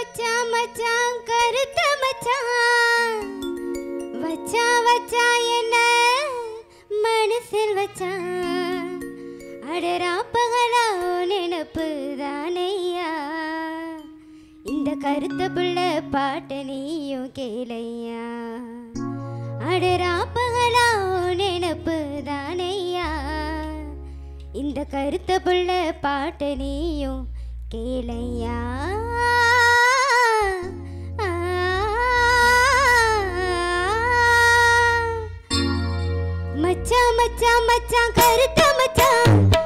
மச்சான் மச்சான் கருத்த மச்சான் வச்சான் வச்சான் என்ன? மனசில் வச்சான் அடரா பகலா நினப்பு தானையா. இந்த கருத்த புள்ள பாட்டு நீயும் கேளையா. அடரா பகலா நினப்பு தானையா. இந்த கருத்த புள்ள பாட்டு நீயும் கேளையா. मचा मचा मचा करता मचा